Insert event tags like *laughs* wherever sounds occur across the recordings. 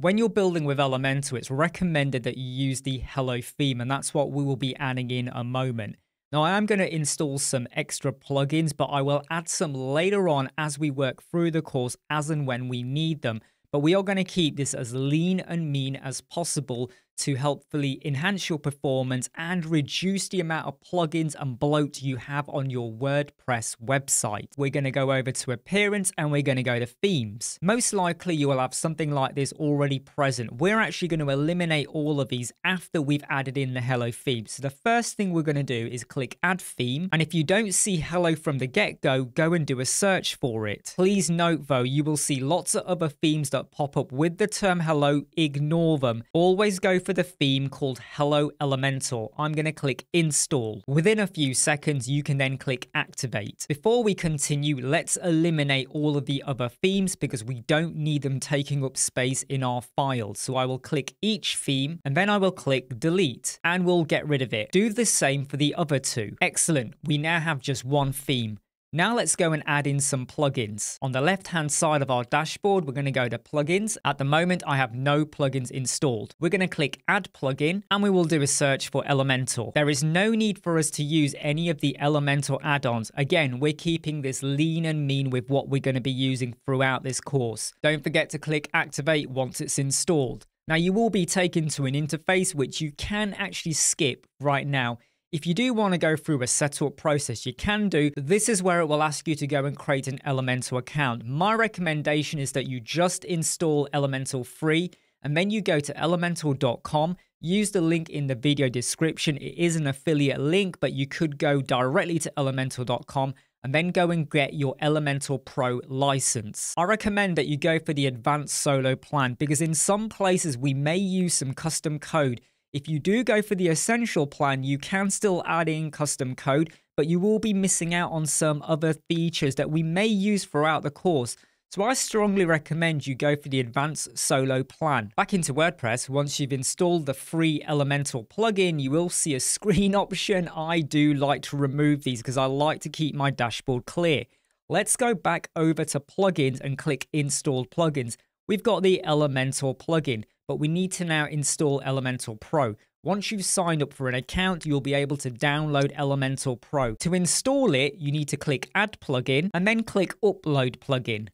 When you're building with Elementor, it's recommended that you use the Hello theme, and that's what we will be adding in a moment. Now, I am going to install some extra plugins, but I will add some later on as we work through the course as and when we need them. But we are going to keep this as lean and mean as possible to helpfully enhance your performance and reduce the amount of plugins and bloat you have on your WordPress website. We're going to go over to appearance and we're going to go to themes. Most likely you will have something like this already present. We're actually going to eliminate all of these after we've added in the Hello theme. So the first thing we're going to do is click add theme. And if you don't see Hello from the get-go, go and do a search for it. Please note though, you will see lots of other themes that pop up with the term Hello. Ignore them. Always go for the theme called Hello Elementor. I'm going to click install. Within a few seconds, you can then click activate. Before we continue, let's eliminate all of the other themes because we don't need them taking up space in our file. So I will click each theme and then I will click delete and we'll get rid of it. Do the same for the other two. Excellent. We now have just one theme. Now let's go and add in some plugins. On the left hand side of our dashboard, we're going to go to plugins. At the moment, I have no plugins installed. We're going to click add plugin and we will do a search for Elementor. There is no need for us to use any of the Elementor add-ons. Again, we're keeping this lean and mean with what we're going to be using throughout this course. Don't forget to click activate once it's installed. Now you will be taken to an interface which you can actually skip right now if you do want to go through a setup process, you can do. This is where it will ask you to go and create an Elementor account. My recommendation is that you just install Elementor free and then you go to elementor.com. Use the link in the video description. It is an affiliate link, but you could go directly to elementor.com and then go and get your Elementor Pro license. I recommend that you go for the advanced solo plan because in some places we may use some custom code if you do go for the essential plan, you can still add in custom code, but you will be missing out on some other features that we may use throughout the course. So I strongly recommend you go for the advanced solo plan. Back into WordPress, once you've installed the free Elementor plugin, you will see a screen *laughs* option. I do like to remove these because I like to keep my dashboard clear. Let's go back over to plugins and click install plugins. We've got the Elementor plugin but we need to now install Elementor Pro. Once you've signed up for an account, you'll be able to download Elementor Pro. To install it, you need to click Add Plugin and then click Upload Plugin.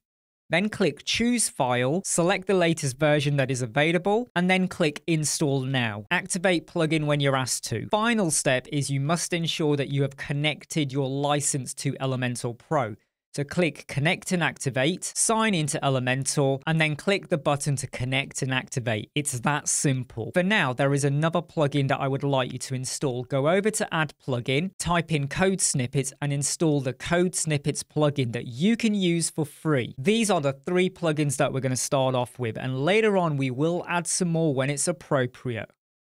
Then click Choose File, select the latest version that is available, and then click Install Now. Activate plugin when you're asked to. Final step is you must ensure that you have connected your license to Elementor Pro. So click connect and activate, sign into Elementor, and then click the button to connect and activate. It's that simple. For now, there is another plugin that I would like you to install. Go over to add plugin, type in code snippets and install the code snippets plugin that you can use for free. These are the three plugins that we're going to start off with. And later on, we will add some more when it's appropriate.